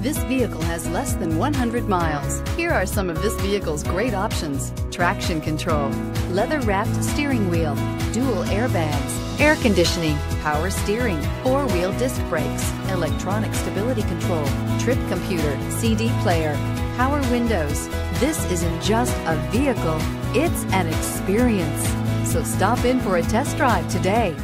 This vehicle has less than 100 miles. Here are some of this vehicle's great options. Traction control, leather-wrapped steering wheel, dual airbags, air conditioning, power steering, four-wheel disc brakes, electronic stability control, trip computer, CD player, power windows. This isn't just a vehicle, it's an experience. So stop in for a test drive today.